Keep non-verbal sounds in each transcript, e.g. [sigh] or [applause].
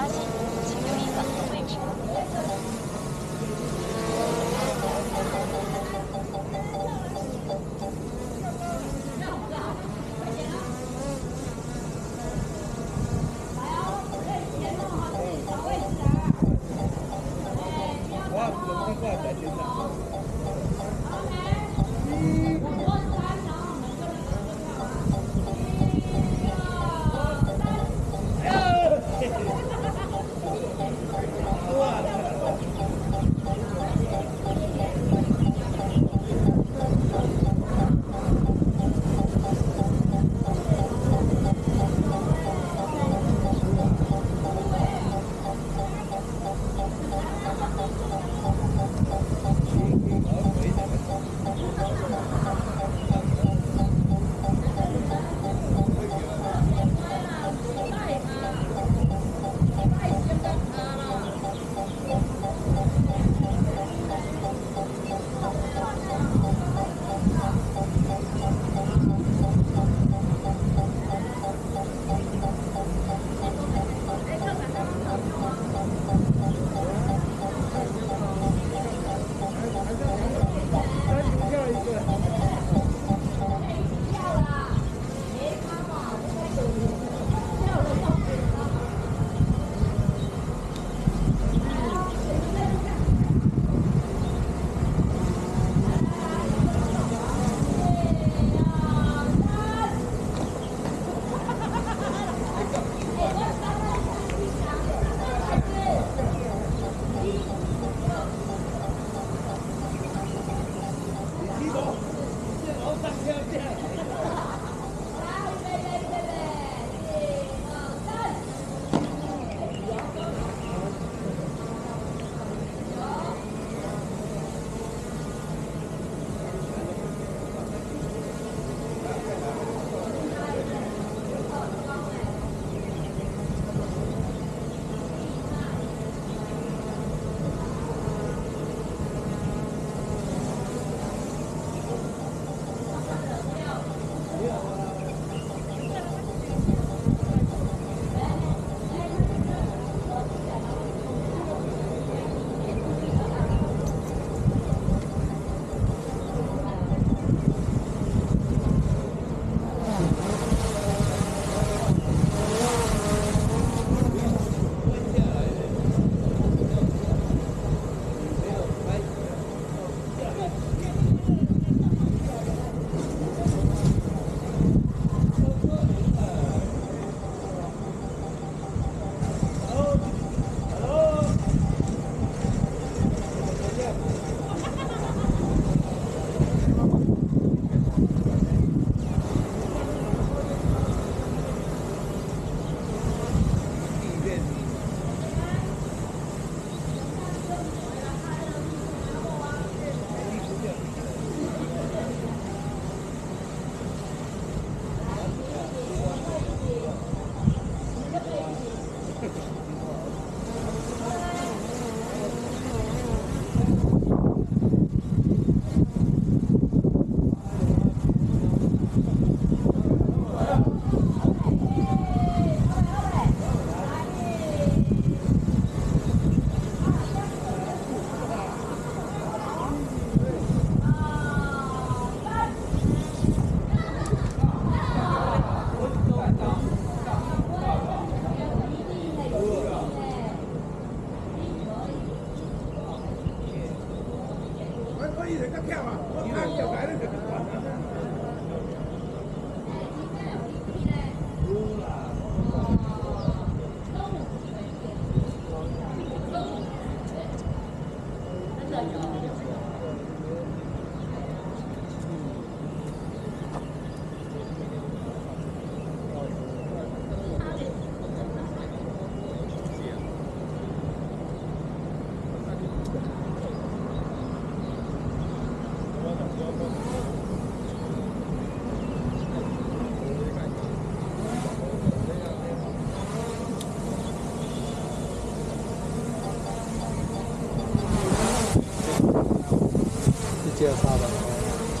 航点已刷新，请注意返航位置。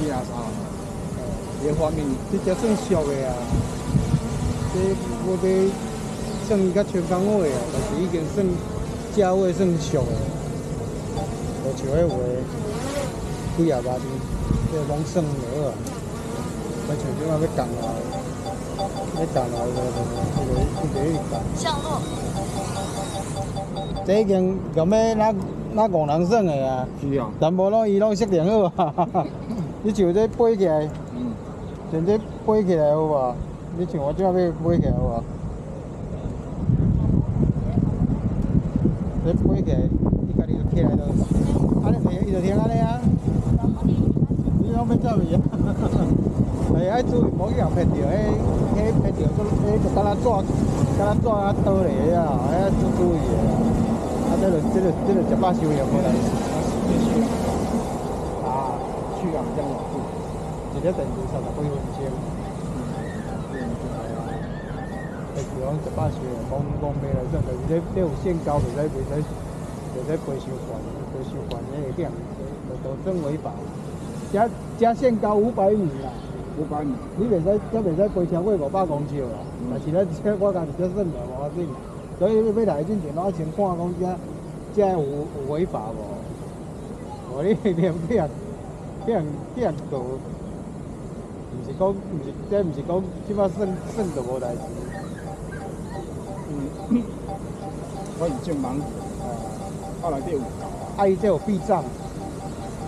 啊啥，这方面这只算俗的啊，这我得算较穿工话啊，但是已经算价位算俗的，就像迄话几啊万，这拢算落啊，我像即摆要降啊，要降啊，个个个个个降。向路，这已经用要哪哪五人算的啊，是啊，全部拢伊拢设定好啊。你像这飞起来，嗯，像这飞起来好无？你像我这要飞起来好无？这飞起来，你家己就起来就，安尼停，伊就停安尼啊。你你拢要走 [laughs] 去啊？哎，爱注意，无去互骗着，迄迄骗着，佫迄就敢若纸，敢若纸啊倒咧啊，迄要注注意的啊。啊，这个这个这个一百收也。啊，这样老贵，一个电池三十几分钟，会是讲一百收的，讲讲袂来算，但是这这有限高，袂使袂使袂使赔伤悬，赔伤悬迄个点，就就算违法。加加限高五百米啦。五百米，你袂使，则袂使飞超过五百公尺啦。但是咧，这我家己这算啦，无紧。所以要来之前，我先看讲这这有有违法无？无你连去人去人去人做，毋是讲毋是，即毋是讲即摆算算就无代志。嗯，我已经忙，后来第五，啊，伊这有避障，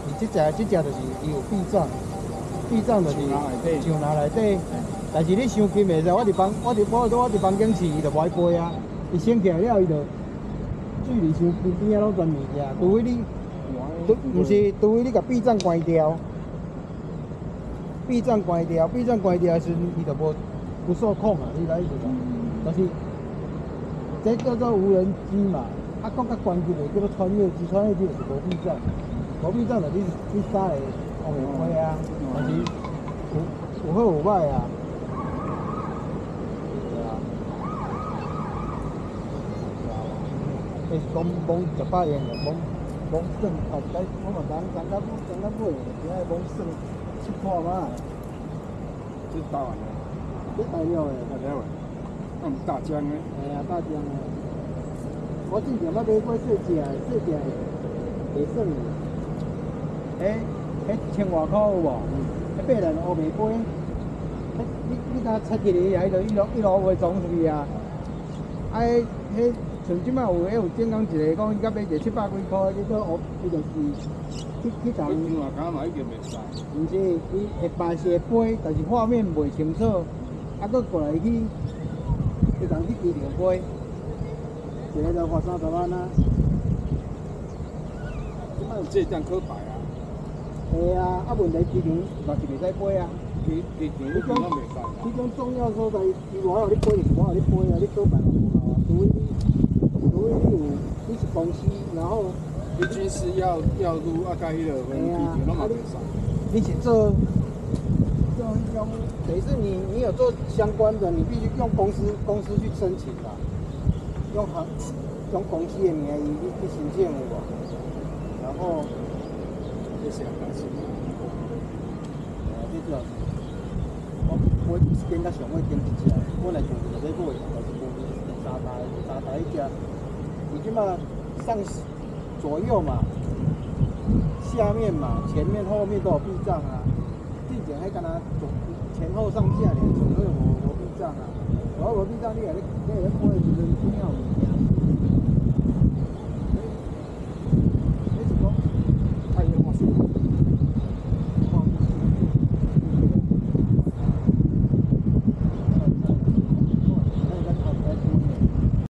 伊即只即只就是伊有避障，避障就是墙内底墙内底。但是你伤近袂使，我伫房，我伫我我伫房间饲，伊就无爱飞啊。伊升起来了，伊就距离伤近边啊拢全物件，除非你，毋是，除非你甲避障关掉，避障关掉，避障关掉的时阵，伊就无不受控啊，你来意思无？但是这叫做无人机嘛，啊，讲较关键的叫做穿越机，穿越机就是无避障，无避障就你你杀会往袂飞啊，但是有有好有歹啊。对啊。会讲摸一百元的摸摸算，后摆我们讲讲到讲到尾，只爱摸算七块嘛，这打完了，大了的。大家喂，那么大江呢？哎呀，大江啊！我之前买过细只的，细只的袂算的。迄迄一千外箍有无？迄八人乌白杯，迄你你甲拆起来，迄就一路一路会装出去啊！啊，迄迄像即摆有迄有正讲一个讲，伊甲买一个七百几箍，你说乌，伊就是去去我当，听话讲嘛已经袂使，毋是伊会摆是会飞，但是画面袂清楚，啊，搁过来去，去当去机场飞，一个就花三十万啊。即摆有这样可摆啊，系啊，啊问题机场嘛是袂使飞啊。机机场你讲袂使这种重要所在，伊无有你飞就是无有你飞啊，你可摆嘛无效啊。有你是公司，然后你军事要要入啊，甲迄个飞机场拢嘛袂使，你是做做用，等于是你你有做相关的，你必须用公司公司去申请的，用行用公司的名义去去申请有无？然后，这是很担心。呃，这个我我一间较上尾间一只，我来做就要买，但是无第三台第三台只，你即嘛上左右嘛，下面嘛，前面后面都有避障啊。之前迄敢若左前后上下咧，全部无无避障啊。我无避障，你啊你你咧买的时阵，你有物件，